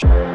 Sure.